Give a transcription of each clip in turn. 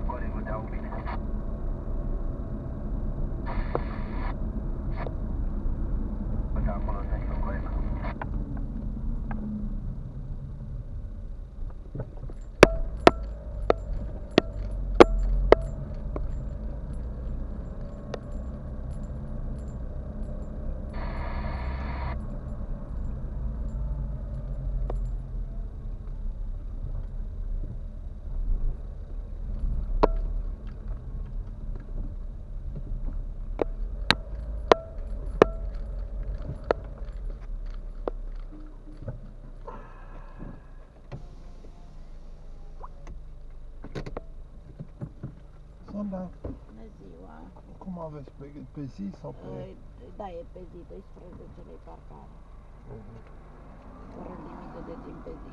somebody without me. Bună, Bună ziua! cum aveți pe, pe zi sau pe... Uh, Da, e pe zi, 12 lei parcare. Fără limită de timp pe zi.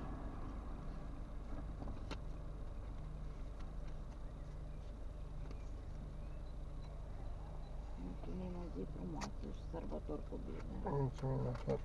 Mulțumim o zi frumoasă și sărbători cu bine. Mulțumim la fel.